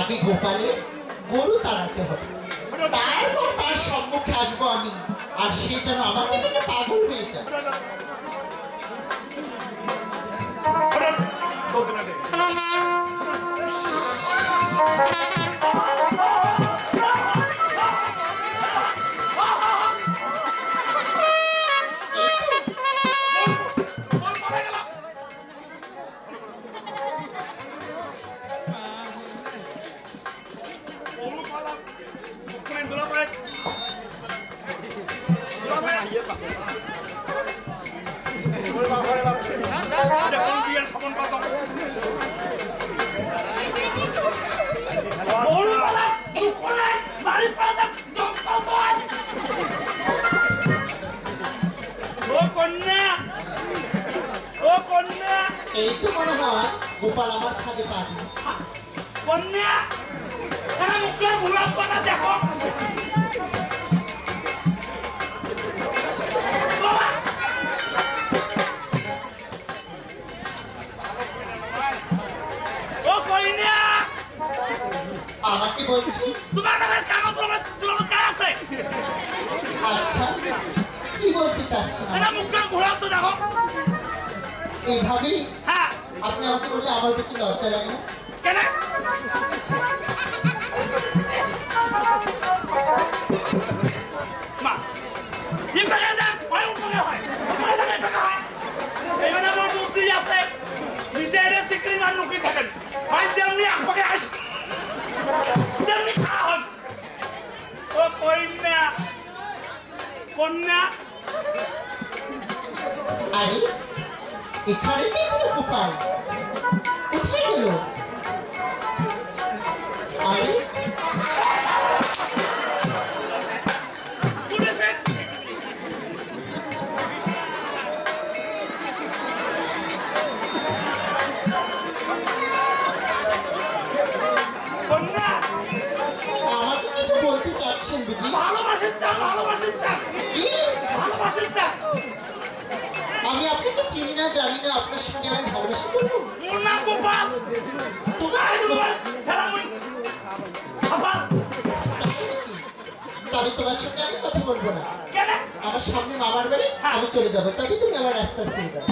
আগে গোপালে গরু তাড়াতে হবে। তারপর তার সম্মুখে আসব আমি, আর সে যেন আমাকে দেখে পাগল হয়ে যায়। ও কন্যা এই তো মনে হয় গোপাল আমার খাদে পা কন্যা মুখে গোলাপ দেখো। আমাকে বলছি। তোমার নামের কাগজ তোমার তোমার কাজ আছে? আচ্ছা কি বলতে চাচ্ছেন? এটা মুখে ঘোরা তো দেখো। এইভাবেই হ্যাঁ। আপনি আমাকে বললে আমার কিছু লজ্জা লাগে কেন? Thank মা কন্যা আরে এখানে কি ছিল গোপাল কোথায় গেল না জানি না আপনার সঙ্গে আমি ভালোবাসা করব। গোপাল! তোমার তবে তোমার সঙ্গে আমি কথা বলব না। আমার সামনে মামার বাড়ি আমি চলে যাব। তবে তুমি আমার রাস্তা ছেড়ে দাও।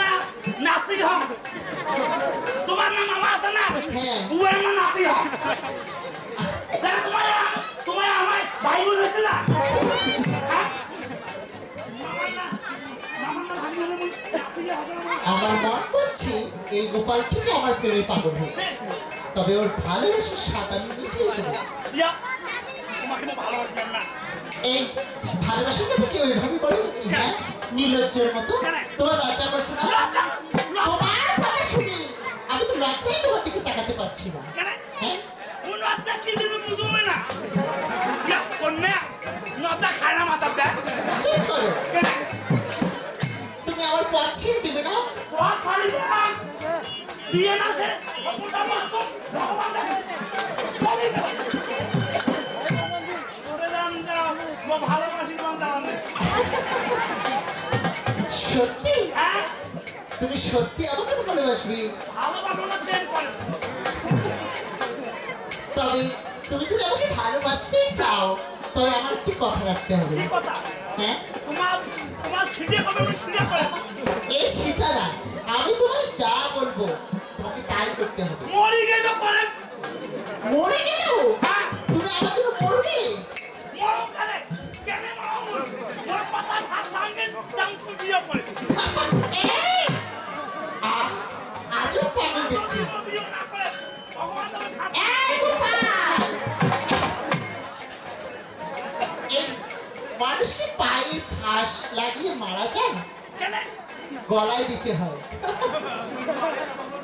না নাতি তোমার নাম মামা আছে না? হ্যাঁ। না নাতি হম এই গোপাল থেকে আমার প্রেমে পাগল হয়েছে। তবে ওর ভালোবাসার স্বাদ আমি দেবো। না এই ভালোবাসার কথা কি ওইভাবে বলে হ্যাঁ মতো। তোমার লজ্জা করছে না? লজ্জা, লজ্জা। তোমার কথা শুনি। আমি তো লজ্জায় তোমার দিকে তাকাতে পারছি না। হ্যাঁ? তুমি আমার পথ ছেড়ে দিবে না। বিয়ে না সে। সত্যি হ্যাঁ? তুমি সত্যি আমাকে ভালোবাসবে। তবে তুমি যদি আমাকে ভালোবাসতেই চাও তবে আমার একটি কথা রাখতে হবে হ্যাঁ তোমার তোমার আমি ছিটে এ সেটা না আমি তোমায় যা বলব তোমাকে করতে হবে। মরি গেলে পরে মরে গেলেও? হ্যাঁ। তুমি আমার জন্য মরবে কেন মরম মোর পাতা ভাত ভাঙে দাম বিয়ে করে এই! আ- আজও পাগল দেখছি। মানুষকে পায়ে ফাঁস লাগিয়ে মারা যায় গলায় দিতে হয়।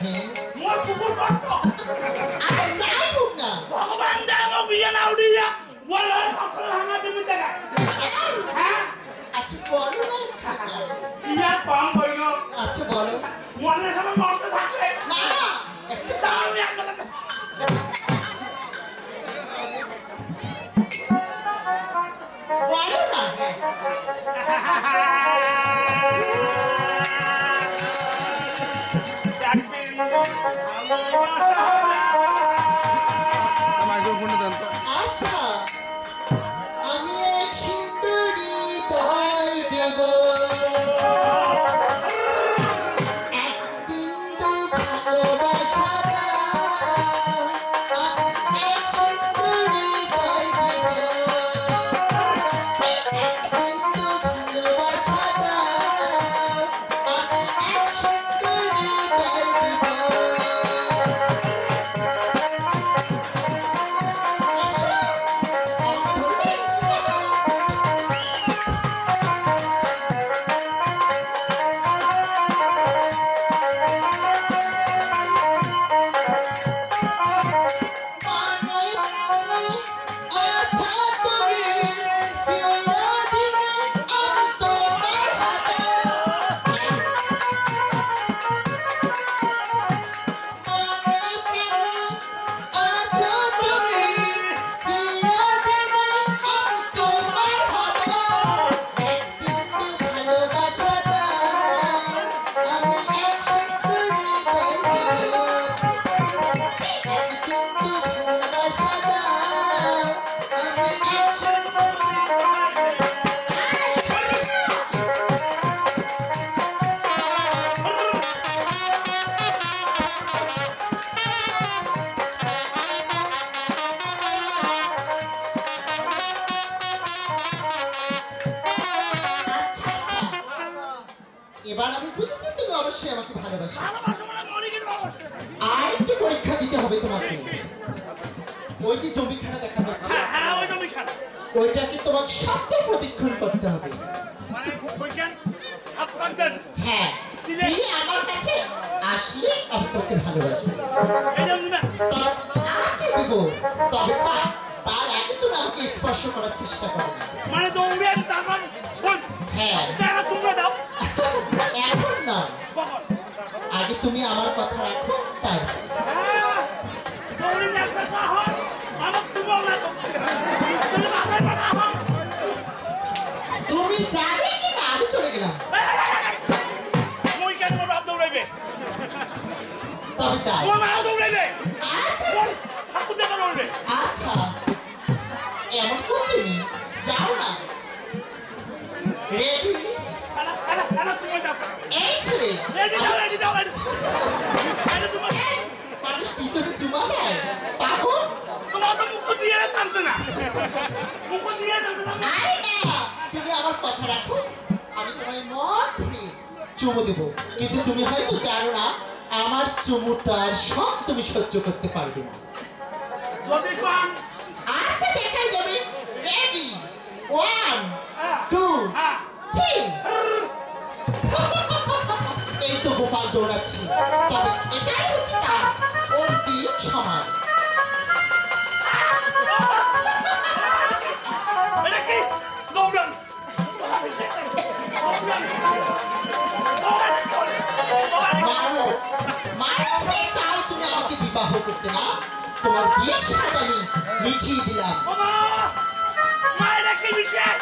হ্যাঁ? কুকুর কষ্ট আরে যাই হোক না ভগবান দেয় আমার বিয়ে না উঠিয়া বলো ফসল ভাঙা জমি দেখায় হ্যাঁ আচ্ছা বলো কি আর কম হইল আচ্ছা বলো মনে সময় মরতে থাকলে না একটু তাও আমি এক Thank you. এবার আমি বুঝেছি তুমি অবশ্যই আমাকে ভালোবাসো। আর একটু পরীক্ষা দিতে হবে তোমাকে। ওই যে জমিখানা দেখা যাচ্ছে। ওইটাকে তোমাকে সত্য প্রদক্ষিণ করতে হবে। হ্যাঁ দিয়ে আমার কাছে আসলে আমি ভালোবাসবো তবে তার আগে তুমি আমাকে স্পর্শ করার চেষ্টা করো। মানে আগে তুমি আমার কথা রাখো তাই হয় তুমি যাবে আমি চলে গেলাম তবে যাই তুমি আমার কথা রাখো আমি তোমায় মত চুমু দেবো। কিন্তু তুমি হয়তো জানো না আমার চুমুটার সব তুমি সহ্য করতে পারবে না। আচ্ছা দেখাই যাবে। রেডি ওয়ান টু থ্রি এই তো গোপাল দৌড়াচ্ছি। তবে এটাই হচ্ছে তার করতে না তোমার বিয়ের স্বাদ আমি মিটিয়ে দিলাম মায়ের কি বিষয়